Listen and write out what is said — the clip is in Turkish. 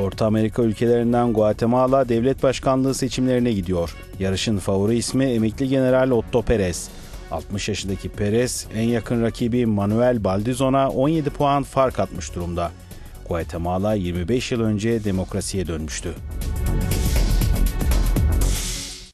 Orta Amerika ülkelerinden Guatemala devlet başkanlığı seçimlerine gidiyor. Yarışın favori ismi emekli general Otto Perez. 60 yaşındaki Perez en yakın rakibi Manuel Baldizon'a 17 puan fark atmış durumda. Guatemala 25 yıl önce demokrasiye dönmüştü.